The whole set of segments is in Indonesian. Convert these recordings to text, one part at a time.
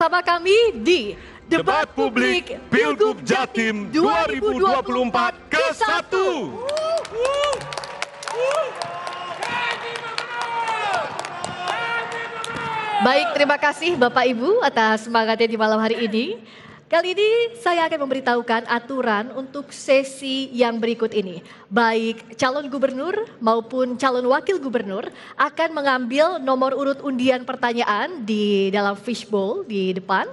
Bersama kami di Debat Publik Pilgub Jatim 2024 ke 1. Baik, terima kasih Bapak Ibu atas semangatnya di malam hari ini. Kali ini saya akan memberitahukan aturan untuk sesi yang berikut ini. Baik calon gubernur maupun calon wakil gubernur akan mengambil nomor urut undian pertanyaan di dalam fishbowl di depan.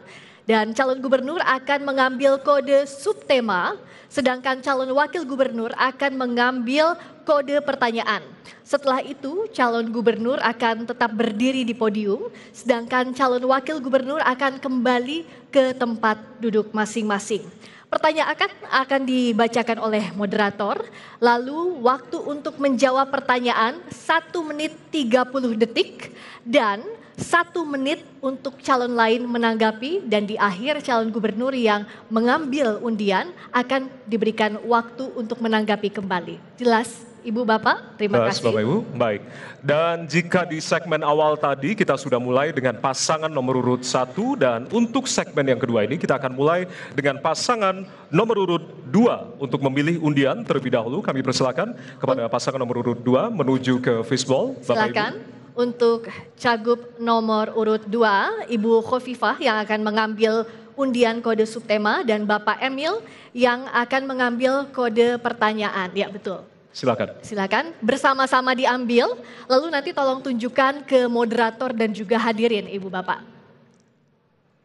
Dan calon gubernur akan mengambil kode subtema, sedangkan calon wakil gubernur akan mengambil kode pertanyaan. Setelah itu, calon gubernur akan tetap berdiri di podium, sedangkan calon wakil gubernur akan kembali ke tempat duduk masing-masing. Pertanyaan akan, akan dibacakan oleh moderator, lalu waktu untuk menjawab pertanyaan 1 menit 30 detik dan satu menit untuk calon lain menanggapi dan di akhir calon gubernur yang mengambil undian akan diberikan waktu untuk menanggapi kembali. Jelas Ibu Bapak, terima Jelas, kasih. Bapak Ibu, baik. Dan jika di segmen awal tadi kita sudah mulai dengan pasangan nomor urut satu dan untuk segmen yang kedua ini kita akan mulai dengan pasangan nomor urut dua untuk memilih undian terlebih dahulu. Kami persilakan kepada pasangan nomor urut dua menuju ke fishbowl. Bapak Ibu. Untuk cagup nomor urut 2 Ibu Khofifah yang akan mengambil undian kode subtema dan Bapak Emil yang akan mengambil kode pertanyaan. Ya betul. Silakan. Silakan bersama-sama diambil lalu nanti tolong tunjukkan ke moderator dan juga hadirin Ibu Bapak.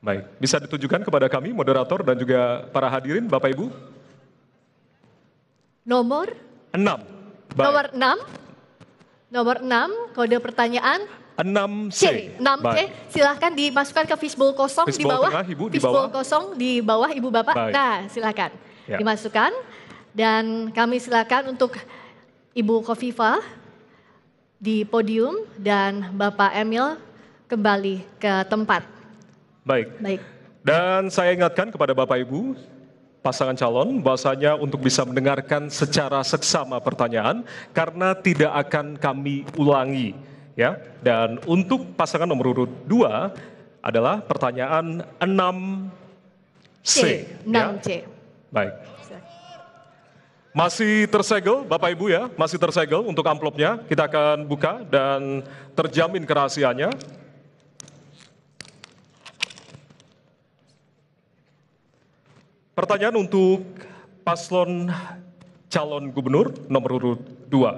Baik, bisa ditunjukkan kepada kami moderator dan juga para hadirin Bapak Ibu. Nomor Enam. Baik. nomor 6 Nomor 6 kode pertanyaan 6C. C, 6C, Baik. silahkan dimasukkan ke fishbowl kosong di Fishbowl bawah. tengah, Ibu, di fishbowl bawah. kosong di bawah Ibu Bapak. Baik. Nah, silakan Ya. dimasukkan. Dan kami silakan untuk Ibu Kofifa di podium dan Bapak Emil kembali ke tempat. Baik. Baik. Dan saya ingatkan kepada Bapak Ibu, pasangan calon, bahwasanya untuk bisa mendengarkan secara seksama pertanyaan, karena tidak akan kami ulangi. ya. Dan untuk pasangan nomor urut 2 adalah pertanyaan 6C. C, 6C. ya. Baik. Masih tersegel Bapak Ibu ya, masih tersegel untuk amplopnya. Kita akan buka dan terjamin kerahasiaannya. Pertanyaan untuk paslon calon gubernur nomor urut 2.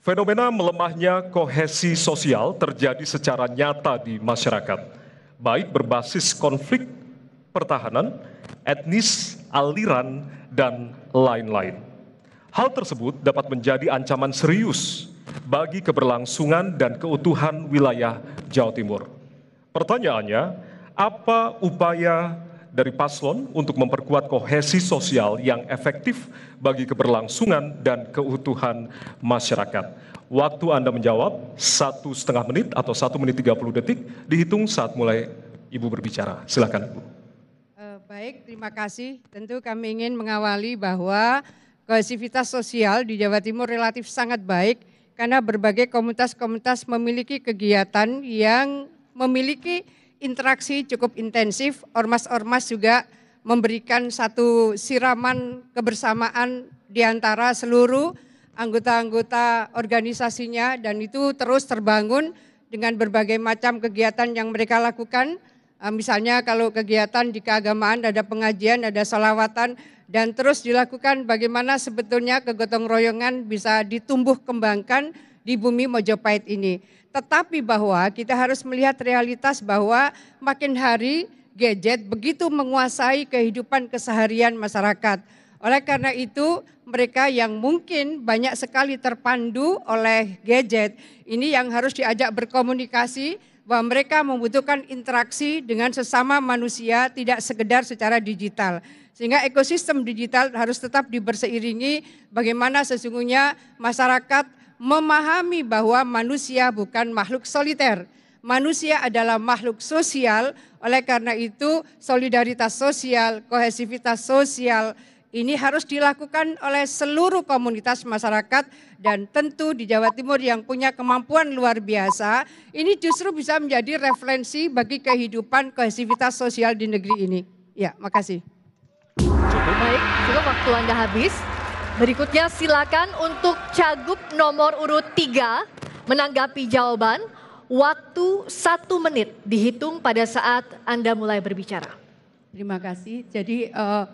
Fenomena melemahnya kohesi sosial terjadi secara nyata di masyarakat, baik berbasis konflik pertahanan, etnis, aliran, dan lain-lain. Hal tersebut dapat menjadi ancaman serius bagi keberlangsungan dan keutuhan wilayah Jawa Timur. Pertanyaannya, apa upaya dari paslon untuk memperkuat kohesi sosial yang efektif bagi keberlangsungan dan keutuhan masyarakat? Waktu Anda menjawab satu setengah menit atau satu menit 30 detik dihitung saat mulai Ibu berbicara. Silakan Ibu. Eh, Baik, terima kasih. Tentu kami ingin mengawali bahwa kohesivitas sosial di Jawa Timur relatif sangat baik karena berbagai komunitas-komunitas memiliki kegiatan yang memiliki interaksi cukup intensif. Ormas-ormas juga memberikan satu siraman kebersamaan di antara seluruh anggota-anggota organisasinya dan itu terus terbangun dengan berbagai macam kegiatan yang mereka lakukan. Eh, Misalnya kalau kegiatan di keagamaan ada pengajian, ada salawatan dan terus dilakukan bagaimana sebetulnya kegotong royongan bisa ditumbuh kembangkan di bumi Mojopahit ini. Tetapi bahwa kita harus melihat realitas bahwa makin hari gadget begitu menguasai kehidupan keseharian masyarakat. Oleh karena itu, mereka yang mungkin banyak sekali terpandu oleh gadget, ini yang harus diajak berkomunikasi bahwa mereka membutuhkan interaksi dengan sesama manusia tidak sekedar secara digital. Sehingga ekosistem digital harus tetap diberseiringi bagaimana sesungguhnya masyarakat memahami bahwa manusia bukan makhluk soliter. Manusia adalah makhluk sosial, oleh karena itu solidaritas sosial, kohesivitas sosial, Ini harus dilakukan oleh seluruh komunitas masyarakat dan tentu di Jawa Timur yang punya kemampuan luar biasa, ini justru bisa menjadi referensi bagi kehidupan kohesivitas sosial di negeri ini. Ya, makasih. Cukup. Baik, cukup waktu Anda habis. Berikutnya silakan untuk Cagup nomor urut 3 menanggapi jawaban. Waktu satu menit dihitung pada saat Anda mulai berbicara. Terima kasih. Jadi uh,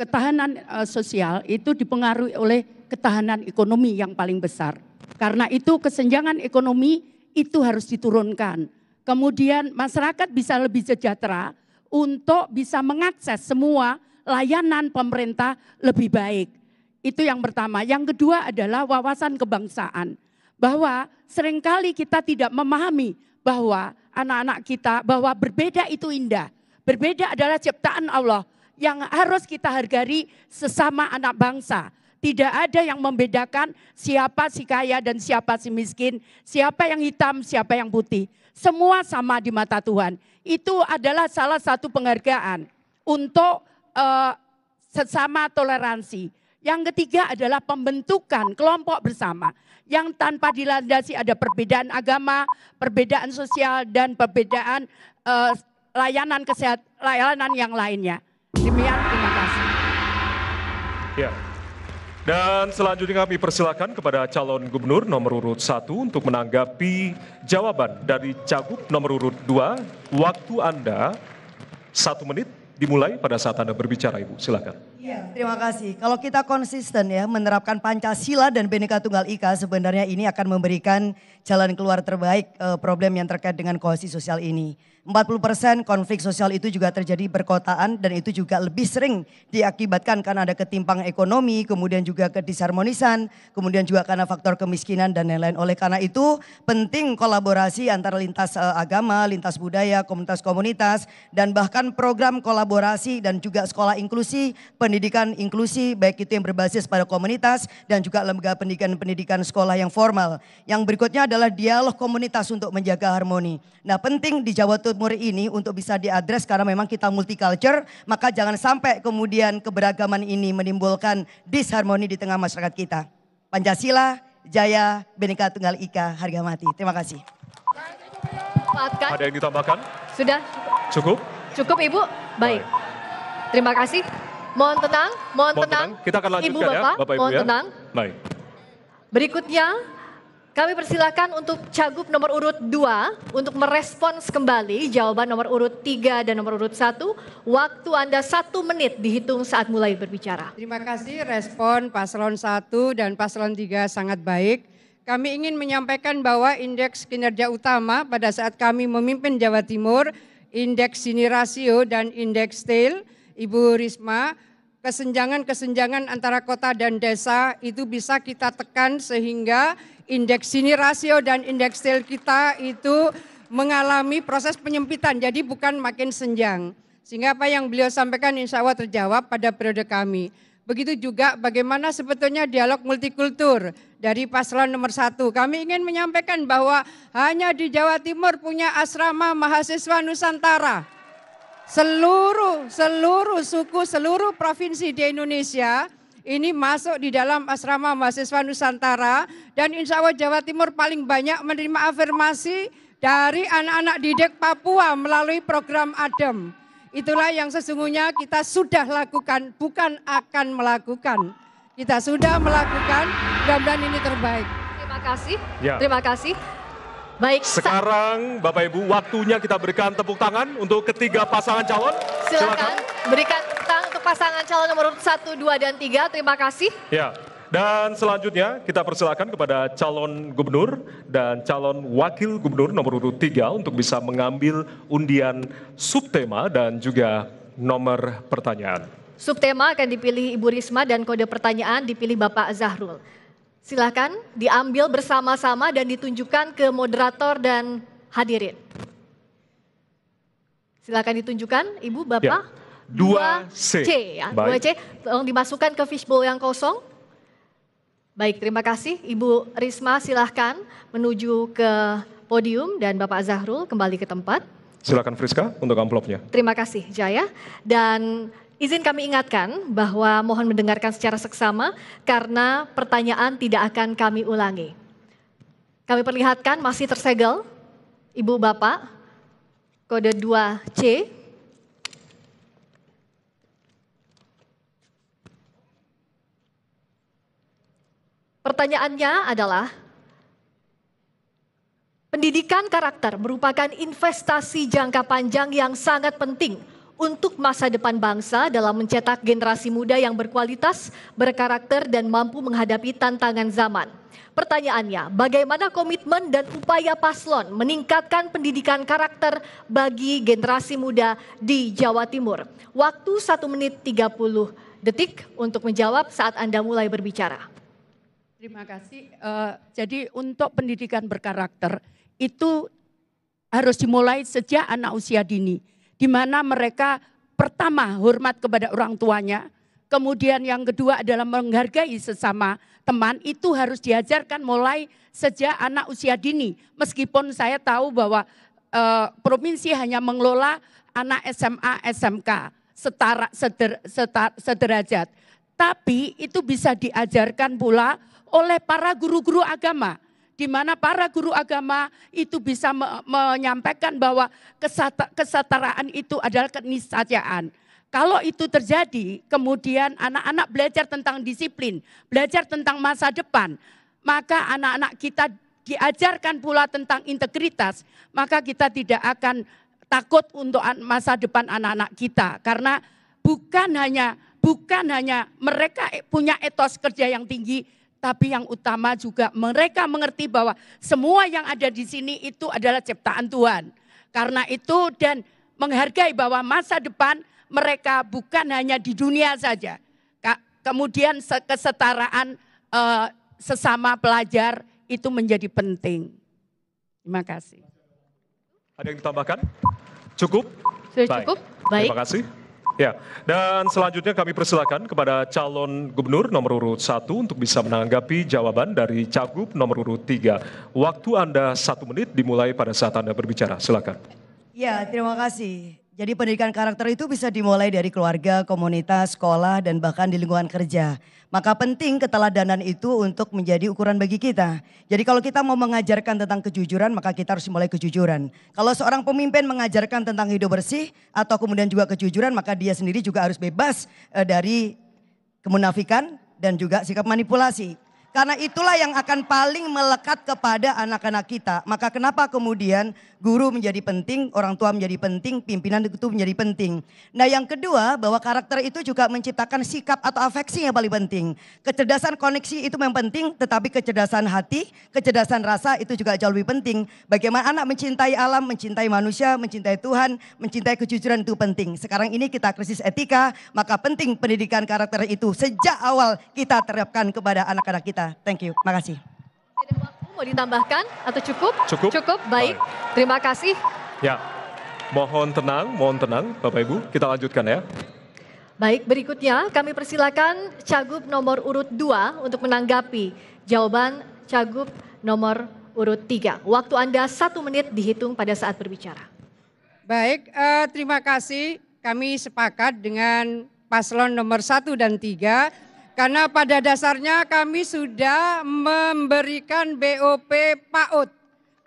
ketahanan uh, sosial itu dipengaruhi oleh ketahanan ekonomi yang paling besar. Karena itu kesenjangan ekonomi itu harus diturunkan. Kemudian masyarakat bisa lebih sejahtera untuk bisa mengakses semua layanan pemerintah lebih baik. Itu yang pertama. Yang kedua adalah wawasan kebangsaan. Bahwa sering kali kita tidak memahami bahwa anak-anak kita bahwa berbeda itu indah. Berbeda adalah ciptaan Allah yang harus kita hargai sesama anak bangsa. Tidak ada yang membedakan siapa si kaya dan siapa si miskin, siapa yang hitam, siapa yang putih. Semua sama di mata Tuhan. Itu adalah salah satu penghargaan untuk uh, sesama toleransi. Yang ketiga adalah pembentukan kelompok bersama yang tanpa dilandasi ada perbedaan agama, perbedaan sosial dan perbedaan uh, layanan kesehatan, layanan yang lainnya. Demikian, terima kasih. Ya. Dan selanjutnya kami persilakan kepada calon gubernur nomor urut 1 untuk menanggapi jawaban dari cagup nomor urut 2. Waktu Anda satu menit dimulai pada saat Anda berbicara Ibu. Silakan. Ya, terima kasih. Kalau kita konsisten ya menerapkan Pancasila dan Bhinneka Tunggal Ika sebenarnya ini akan memberikan jalan keluar terbaik uh, problem yang terkait dengan kohesi sosial ini. 40% konflik sosial itu juga terjadi perkotaan dan itu juga lebih sering diakibatkan karena ada ketimpangan ekonomi, kemudian juga kedisharmonisan, kemudian juga karena faktor kemiskinan dan lain-lain. Oleh karena itu penting kolaborasi antara lintas uh, agama, lintas budaya, komunitas-komunitas dan bahkan program kolaborasi dan juga sekolah inklusi, pendidikan inklusi baik itu yang berbasis pada komunitas dan juga lembaga pendidikan-pendidikan sekolah yang formal. Yang berikutnya adalah dialog komunitas untuk menjaga harmoni. Nah penting di Jawa Timur ini untuk bisa diadres karena memang kita multiculture, maka jangan sampai kemudian keberagaman ini menimbulkan disharmoni di tengah masyarakat kita. Pancasila, Jaya, Bhinneka Tunggal Ika, harga mati. Terima kasih. Ada yang ditambahkan? Sudah. Cukup? Cukup Ibu? Baik. Baik. Terima kasih. Mohon tenang, mohon, mohon tenang. tenang. Kita akan lanjutkan Ibu ya, Bapak, Bapak Ibu mohon ya. tenang. Baik. Berikutnya kami persilakan untuk Cagup nomor urut 2 untuk merespons kembali jawaban nomor urut 3 dan nomor urut 1. Waktu Anda satu menit dihitung saat mulai berbicara. Terima kasih respon paslon 1 dan paslon 3 sangat baik. Kami ingin menyampaikan bahwa indeks kinerja utama pada saat kami memimpin Jawa Timur, indeks sini rasio dan indeks tail, Ibu Risma, kesenjangan-kesenjangan antara kota dan desa itu bisa kita tekan sehingga indeks sini rasio dan indeks sel kita itu mengalami proses penyempitan, jadi bukan makin senjang. Sehingga apa yang beliau sampaikan insya Allah terjawab pada periode kami. Begitu juga bagaimana sebetulnya dialog multikultur dari paslon nomor satu. Kami ingin menyampaikan bahwa hanya di Jawa Timur punya asrama mahasiswa Nusantara. Seluruh, seluruh suku, seluruh provinsi di Indonesia ini masuk di dalam asrama mahasiswa Nusantara dan insya Allah Jawa Timur paling banyak menerima afirmasi dari anak-anak didik Papua melalui program ADEM. Itulah yang sesungguhnya kita sudah lakukan, bukan akan melakukan. Kita sudah melakukan, mudah-mudahan ini terbaik. Terima kasih. Ya. Terima kasih. Baik. Sekarang Bapak Ibu waktunya kita berikan tepuk tangan untuk ketiga pasangan calon. Silakan, Silakan. berikan tangan untuk pasangan calon nomor 1, 2, dan 3. Terima kasih. Ya. Dan selanjutnya kita persilakan kepada calon gubernur dan calon wakil gubernur nomor urut 3 untuk bisa mengambil undian subtema dan juga nomor pertanyaan. Subtema akan dipilih Ibu Risma dan kode pertanyaan dipilih Bapak Zahrul. Silakan diambil bersama-sama dan ditunjukkan ke moderator dan hadirin. Silakan ditunjukkan Ibu Bapak. Ya. 2C. 2C ya. 2C tolong dimasukkan ke fishbowl yang kosong. Baik, terima kasih. Ibu Risma silahkan menuju ke podium dan Bapak Zahrul kembali ke tempat. Silakan Friska untuk amplopnya. Terima kasih Jaya. Dan Izin kami ingatkan bahwa mohon mendengarkan secara seksama karena pertanyaan tidak akan kami ulangi. Kami perlihatkan masih tersegel, Ibu Bapak, kode 2C. Pertanyaannya adalah, pendidikan karakter merupakan investasi jangka panjang yang sangat penting untuk masa depan bangsa dalam mencetak generasi muda yang berkualitas, berkarakter, dan mampu menghadapi tantangan zaman. Pertanyaannya, bagaimana komitmen dan upaya paslon meningkatkan pendidikan karakter bagi generasi muda di Jawa Timur? Waktu 1 menit 30 detik untuk menjawab saat Anda mulai berbicara. Terima kasih. Uh, jadi untuk pendidikan berkarakter itu harus dimulai sejak anak usia dini. Di mana mereka pertama hormat kepada orang tuanya. Kemudian yang kedua adalah menghargai sesama teman itu harus diajarkan mulai sejak anak usia dini. Meskipun saya tahu bahwa uh, provinsi hanya mengelola anak SMA, SMK setara seder, setar, sederajat. Tapi itu bisa diajarkan pula oleh para guru-guru agama di mana para guru agama itu bisa me menyampaikan bahwa kesetaraan itu adalah keniscayaan. Kalau itu terjadi, kemudian anak-anak belajar tentang disiplin, belajar tentang masa depan, maka anak-anak kita diajarkan pula tentang integritas, maka kita tidak akan takut untuk masa depan anak-anak kita karena bukan hanya bukan hanya mereka punya etos kerja yang tinggi, tapi yang utama juga mereka mengerti bahwa semua yang ada di sini itu adalah ciptaan Tuhan. Karena itu dan menghargai bahwa masa depan mereka bukan hanya di dunia saja. Kemudian kesetaraan uh, sesama pelajar itu menjadi penting. Terima kasih. Ada yang ditambahkan? Cukup? Sudah cukup? Baik. Terima kasih. Ya, dan selanjutnya kami persilakan kepada calon gubernur nomor urut 1 untuk bisa menanggapi jawaban dari Cagup nomor urut 3. Waktu Anda satu menit dimulai pada saat Anda berbicara. Silakan. Ya, terima kasih. Jadi pendidikan karakter itu bisa dimulai dari keluarga, komunitas, sekolah, dan bahkan di lingkungan kerja. Maka penting keteladanan itu untuk menjadi ukuran bagi kita. Jadi kalau kita mau mengajarkan tentang kejujuran, maka kita harus mulai kejujuran. Kalau seorang pemimpin mengajarkan tentang hidup bersih atau kemudian juga kejujuran, maka dia sendiri juga harus bebas eh, dari kemunafikan dan juga sikap manipulasi. Karena itulah yang akan paling melekat kepada anak-anak kita. Maka kenapa kemudian guru menjadi penting, orang tua menjadi penting, pimpinan itu menjadi penting. Nah yang kedua bahwa karakter itu juga menciptakan sikap atau afeksi yang paling penting. Kecerdasan koneksi itu memang penting tetapi kecerdasan hati, kecerdasan rasa itu juga jauh lebih penting. Bagaimana anak mencintai alam, mencintai manusia, mencintai Tuhan, mencintai kejujuran itu penting. Sekarang ini kita krisis etika, maka penting pendidikan karakter itu sejak awal kita terapkan kepada anak-anak kita. Thank you. Makasih. Ada waktu mau ditambahkan atau cukup? Cukup. Cukup. Baik. Baik. Terima kasih. Ya, mohon tenang, mohon tenang Bapak Ibu. Kita lanjutkan ya. Baik, berikutnya kami persilakan Cagup nomor urut 2 untuk menanggapi jawaban Cagup nomor urut 3. Waktu Anda satu menit dihitung pada saat berbicara. Baik, uh, terima kasih. Kami sepakat dengan paslon nomor 1 dan 3 karena pada dasarnya kami sudah memberikan BOP PAUD.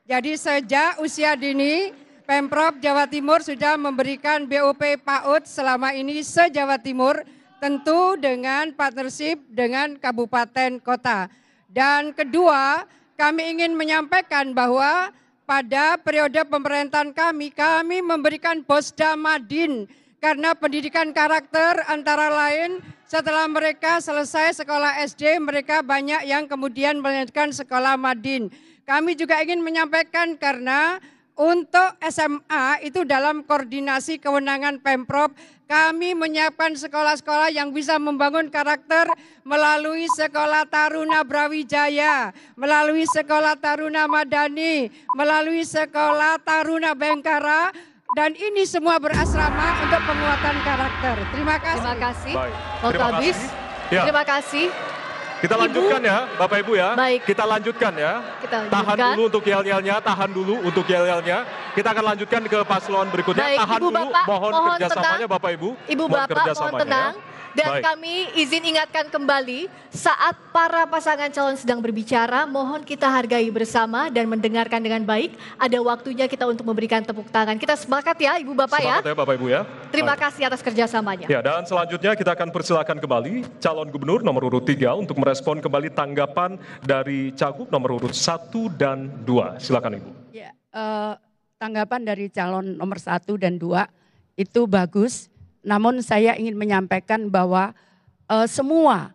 Jadi sejak usia dini Pemprov Jawa Timur sudah memberikan BOP PAUD selama ini se-Jawa Timur tentu dengan partnership dengan kabupaten kota. Dan kedua, kami ingin menyampaikan bahwa pada periode pemerintahan kami, kami memberikan Bosda Madin karena pendidikan karakter antara lain setelah mereka selesai sekolah SD, mereka banyak yang kemudian melanjutkan sekolah Madin. Kami juga ingin menyampaikan karena untuk SMA itu dalam koordinasi kewenangan Pemprov kami menyiapkan sekolah-sekolah yang bisa membangun karakter melalui Sekolah Taruna Brawijaya, melalui Sekolah Taruna Madani, melalui Sekolah Taruna Bengkara, dan ini semua berasrama untuk penguatan karakter. Terima kasih. Terima kasih. Baik. Waktu Terima habis. kasih. Ya. Terima kasih. Kita Ibu. lanjutkan ya, Bapak Ibu ya. Baik. Kita lanjutkan ya. Kita Tahan lanjutkan. dulu untuk yel-yelnya, tahan dulu untuk yel-yelnya. Kita akan lanjutkan ke paslon berikutnya. Baik, tahan Ibu dulu, Bapak, mohon, mohon kerjasamanya tenang. Bapak Ibu. Ibu Mohon Bapak mohon kerjasamanya, tenang. ya. Dan Baik. kami izin ingatkan kembali saat para pasangan calon sedang berbicara, mohon kita hargai bersama dan mendengarkan dengan baik. Ada waktunya kita untuk memberikan tepuk tangan. Kita sepakat ya Ibu Bapak ya. Semangat ya Bapak Ibu ya. Terima Baik. kasih atas kerjasamanya. Ya, dan selanjutnya kita akan persilakan kembali calon gubernur nomor urut 3 untuk merespon kembali tanggapan dari cagup nomor urut 1 dan 2. Silakan Ibu. Ya, eh, tanggapan dari calon nomor satu dan dua itu bagus. Namun saya ingin menyampaikan bahwa eh, semua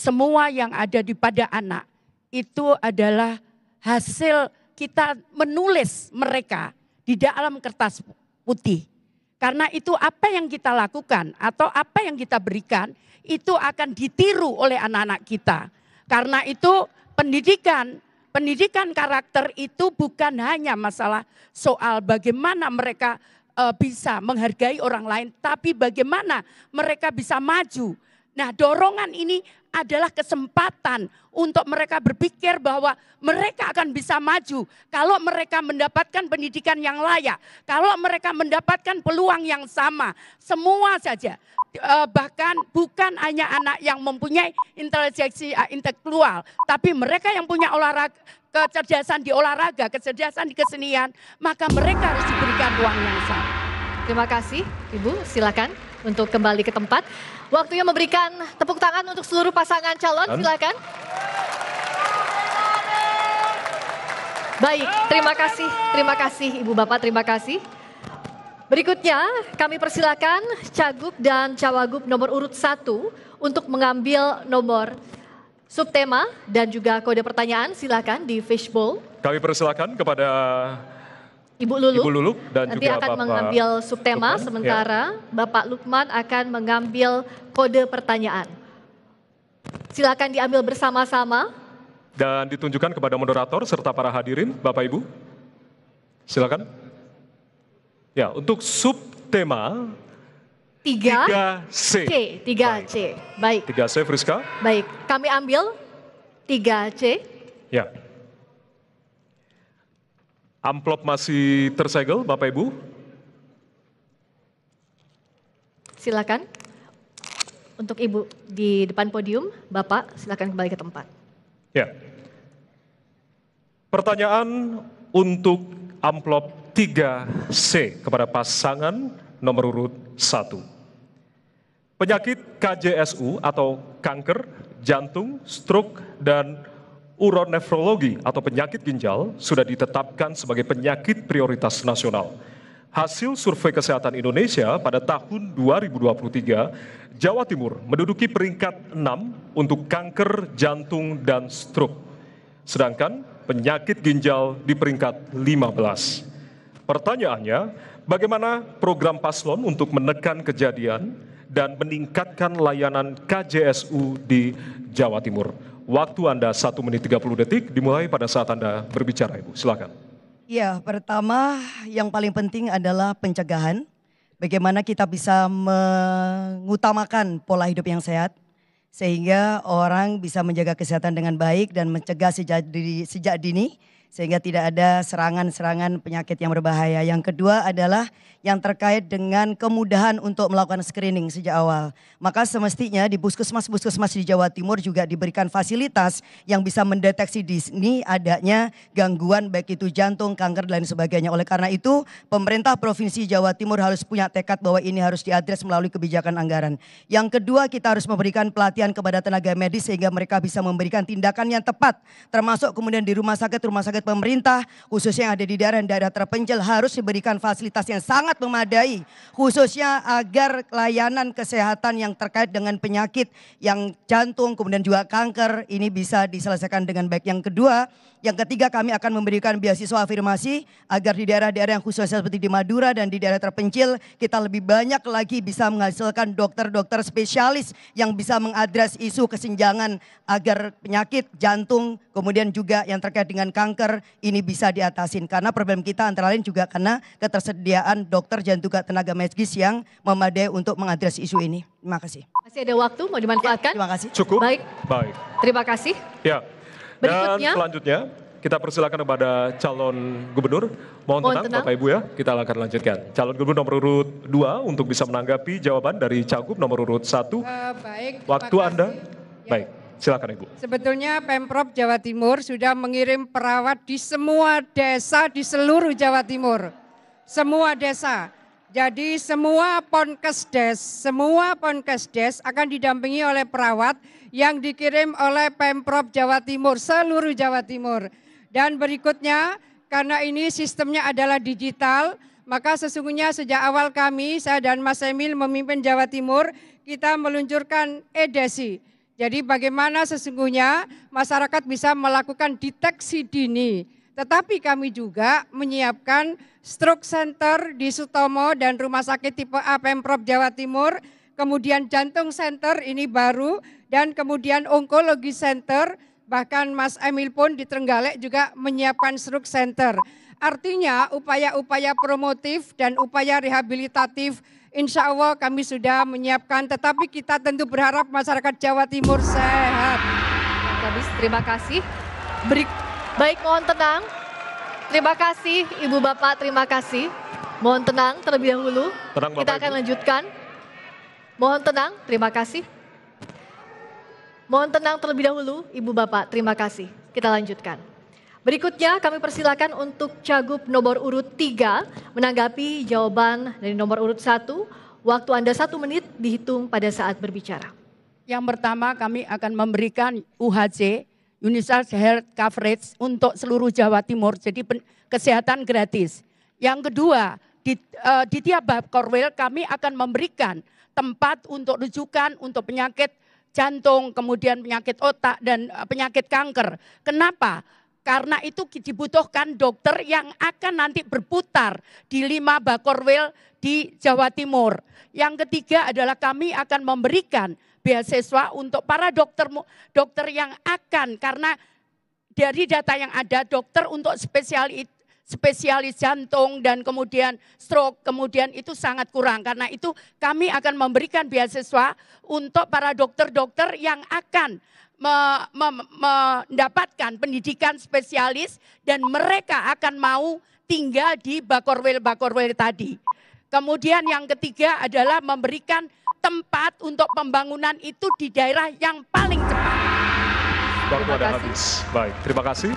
semua yang ada di pada anak itu adalah hasil kita menulis mereka di dalam kertas putih. Karena itu apa yang kita lakukan atau apa yang kita berikan itu akan ditiru oleh anak-anak kita. Karena itu pendidikan pendidikan karakter itu bukan hanya masalah soal bagaimana mereka eh, bisa menghargai orang lain, tapi bagaimana mereka bisa maju. Nah, dorongan ini adalah kesempatan untuk mereka berpikir bahwa mereka akan bisa maju kalau mereka mendapatkan pendidikan yang layak, kalau mereka mendapatkan peluang yang sama, semua saja. Eh, bahkan bukan hanya anak yang mempunyai intelijensi eh, intelektual, tapi mereka yang punya olahraga kecerdasan di olahraga, kecerdasan di kesenian, maka mereka harus diberikan ruang yang sama. Terima kasih Ibu, silakan untuk kembali ke tempat. Waktunya memberikan tepuk tangan untuk seluruh pasangan calon, silakan. Baik, terima kasih, terima kasih Ibu Bapak, terima kasih. Berikutnya kami persilakan Cagup dan Cawagup nomor urut 1 untuk mengambil nomor subtema dan juga kode pertanyaan silakan di fishbowl. Kami persilakan kepada Ibu Lulu, Ibu Lulu dan nanti juga akan Bapak mengambil subtema Lukman, ya. sementara Bapak Lukman akan mengambil kode pertanyaan. Silakan diambil bersama-sama. dan ditunjukkan kepada moderator serta para hadirin, Bapak Ibu. Silakan. Ya, untuk subtema 3 3C. C, 3C. Baik, 3C Friska. baik. Kami ambil 3C. Ya. Amplop masih tersegel, Bapak Ibu. Silakan. Untuk Ibu di depan podium, Bapak silakan kembali ke tempat. Ya. Pertanyaan untuk amplop 3C kepada pasangan nomor urut 1. Penyakit KJSU atau kanker, jantung, stroke, dan uronefrologi atau penyakit ginjal sudah ditetapkan sebagai penyakit prioritas nasional. Hasil survei kesehatan Indonesia pada tahun 2023, Jawa Timur menduduki peringkat 6 untuk kanker jantung dan stroke. Sedangkan penyakit ginjal di peringkat 15. Pertanyaannya, bagaimana program paslon untuk menekan kejadian dan meningkatkan layanan KJSU di Jawa Timur? Waktu Anda 1 menit 30 detik dimulai pada saat Anda berbicara Ibu. Silakan. Ya, pertama yang paling penting adalah pencegahan. Bagaimana kita bisa mengutamakan pola hidup yang sehat sehingga orang bisa menjaga kesehatan dengan baik dan mencegah sejak dini, sejak dini sehingga tidak ada serangan-serangan penyakit yang berbahaya. Yang kedua adalah yang terkait dengan kemudahan untuk melakukan screening sejak awal. Maka semestinya di puskesmas-puskesmas di Jawa Timur juga diberikan fasilitas yang bisa mendeteksi di sini adanya gangguan baik itu jantung, kanker dan lain sebagainya. Oleh karena itu, pemerintah Provinsi Jawa Timur harus punya tekad bahwa ini harus diadres melalui kebijakan anggaran. Yang kedua, kita harus memberikan pelatihan kepada tenaga medis sehingga mereka bisa memberikan tindakan yang tepat termasuk kemudian di rumah sakit rumah sakit pemerintah khususnya yang ada di daerah-daerah terpencil harus diberikan fasilitas yang sangat memadai khususnya agar layanan kesehatan yang terkait dengan penyakit yang jantung kemudian juga kanker ini bisa diselesaikan dengan baik. Yang kedua, Yang ketiga kami akan memberikan beasiswa afirmasi agar di daerah-daerah yang khususnya seperti di Madura dan di daerah terpencil kita lebih banyak lagi bisa menghasilkan dokter-dokter spesialis yang bisa mengadres isu kesenjangan agar penyakit jantung kemudian juga yang terkait dengan kanker ini bisa diatasin karena problem kita antara lain juga karena ketersediaan dokter dan juga tenaga medis yang memadai untuk mengadres isu ini. Terima kasih. Masih ada waktu mau dimanfaatkan? Terima kasih. Cukup? Baik. Baik. Terima kasih. Ya. Berikutnya. Dan selanjutnya kita persilakan kepada calon gubernur. Mohon, Mohon tenang, tenang. Bapak Ibu ya, kita akan lanjutkan. Calon gubernur nomor urut 2 untuk bisa menanggapi jawaban dari cagup nomor urut 1. Eh, baik. Waktu kasih. Anda. Ya. Baik, silakan Ibu. Sebetulnya Pemprov Jawa Timur sudah mengirim perawat di semua desa di seluruh Jawa Timur. Semua desa. Jadi semua ponkesdes, semua ponkesdes akan didampingi oleh perawat yang dikirim oleh Pemprov Jawa Timur, seluruh Jawa Timur. Dan berikutnya, karena ini sistemnya adalah digital, maka sesungguhnya sejak awal kami, saya dan Mas Emil memimpin Jawa Timur, kita meluncurkan edesi. Jadi bagaimana sesungguhnya masyarakat bisa melakukan deteksi dini. Tetapi kami juga menyiapkan stroke center di Sutomo dan rumah sakit tipe A Pemprov Jawa Timur, kemudian jantung center ini baru dan kemudian onkologi center, bahkan Mas Emil pun di Trenggalek juga menyiapkan stroke center. Artinya upaya-upaya promotif dan upaya rehabilitatif insya Allah kami sudah menyiapkan, tetapi kita tentu berharap masyarakat Jawa Timur sehat. Terima kasih. Baik, mohon tenang. Terima kasih, Ibu Bapak, terima kasih. Mohon tenang terlebih dahulu. Tenang, Bapak, Kita akan Ibu. lanjutkan. Mohon tenang, terima kasih. Mohon tenang terlebih dahulu, Ibu Bapak, terima kasih. Kita lanjutkan. Berikutnya kami persilakan untuk Cagup nomor urut 3 menanggapi jawaban dari nomor urut 1. Waktu Anda satu menit dihitung pada saat berbicara. Yang pertama kami akan memberikan UHC, Universal Health Coverage untuk seluruh Jawa Timur, jadi kesehatan gratis. Yang kedua, di, eh, di tiap Bakorwil kami akan memberikan tempat untuk rujukan untuk penyakit jantung, kemudian penyakit otak dan eh, penyakit kanker. Kenapa? Karena itu dibutuhkan dokter yang akan nanti berputar di lima Bakorwil di Jawa Timur. Yang ketiga adalah kami akan memberikan beasiswa untuk para dokter dokter yang akan karena dari data yang ada dokter untuk spesialis spesialis jantung dan kemudian stroke kemudian itu sangat kurang karena itu kami akan memberikan beasiswa untuk para dokter-dokter yang akan me- me- mendapatkan pendidikan spesialis dan mereka akan mau tinggal di Bakorwil-Bakorwil tadi. Kemudian yang ketiga adalah memberikan tempat untuk pembangunan itu di daerah yang paling cepat. Waktu Terima Anda kasih. habis. Baik, terima kasih.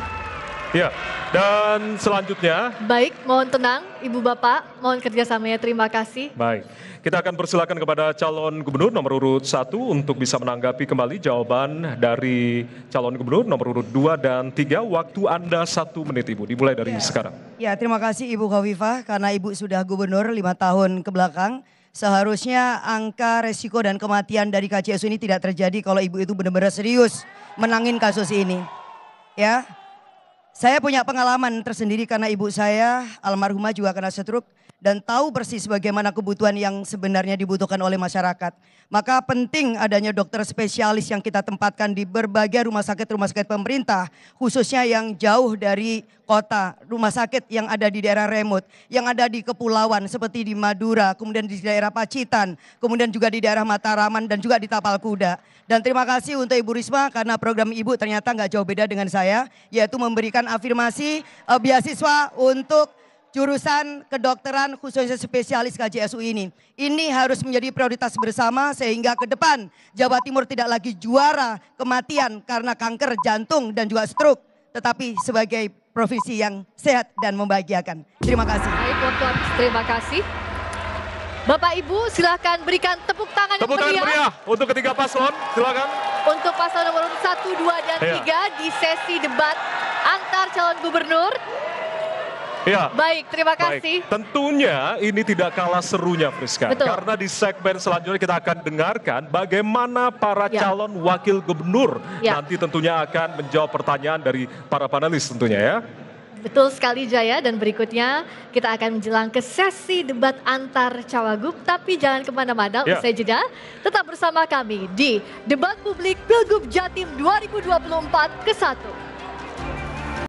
Ya, dan selanjutnya Baik, mohon tenang Ibu Bapak, mohon kerjasamanya terima kasih. Baik, kita akan persilakan kepada calon gubernur nomor urut 1 untuk bisa menanggapi kembali jawaban dari calon gubernur nomor urut 2 dan 3. Waktu Anda satu menit Ibu, dimulai dari sekarang. Ya, terima kasih Ibu Khofifah karena Ibu sudah gubernur lima tahun ke belakang. Seharusnya angka resiko dan kematian dari KCSU ini tidak terjadi kalau Ibu itu benar-benar serius menangin kasus ini. Ya, saya punya pengalaman tersendiri karena ibu saya almarhumah juga kena stroke dan tahu persis bagaimana kebutuhan yang sebenarnya dibutuhkan oleh masyarakat. Maka penting adanya dokter spesialis yang kita tempatkan di berbagai rumah sakit-rumah sakit pemerintah, khususnya yang jauh dari kota, rumah sakit yang ada di daerah remote, yang ada di kepulauan seperti di Madura, kemudian di daerah Pacitan, kemudian juga di daerah Mataraman dan juga di Tapal Kuda. Dan terima kasih untuk Ibu Risma karena program Ibu ternyata nggak jauh beda dengan saya, yaitu memberikan afirmasi eh, beasiswa untuk jurusan kedokteran khususnya spesialis KJSU ini. Ini harus menjadi prioritas bersama sehingga ke depan Jawa Timur tidak lagi juara kematian karena kanker jantung dan juga stroke, tetapi sebagai provinsi yang sehat dan membahagiakan. Terima kasih. Baik. Terima kasih. Bapak Ibu silahkan berikan tepuk tangan Tepuk tangan yang meriah meriah untuk ketiga paslon, silakan. untuk paslon nomor 1, 2, dan Iya. 3 di sesi debat antar calon gubernur. Ya. Baik, terima kasih. Baik, tentunya ini tidak kalah serunya Friska. Betul. Karena di segmen selanjutnya kita akan dengarkan bagaimana para Ya. calon wakil gubernur Ya. nanti tentunya akan menjawab pertanyaan dari para panelis tentunya ya. Betul sekali Jaya dan berikutnya kita akan menjelang ke sesi debat antar cawagup tapi jangan ke mana-mana Ya. usai jeda tetap bersama kami di debat publik Pilgub Jatim 2024 ke 1.